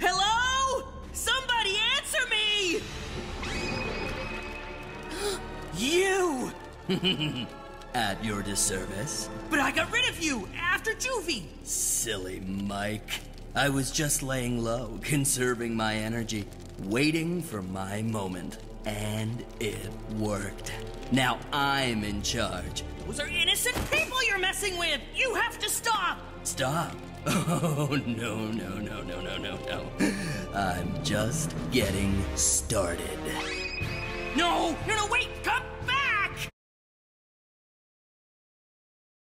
Hello? Somebody answer me! you! At your disservice. But I got rid of you after Juvie! Silly Mike. I was just laying low, conserving my energy, waiting for my moment. And it worked. Now I'm in charge. Those are innocent people you're messing with! You have to stop! Stop. Oh, no, no, no, no, no, no, no. I'm just getting started. No, no, no, wait! Come!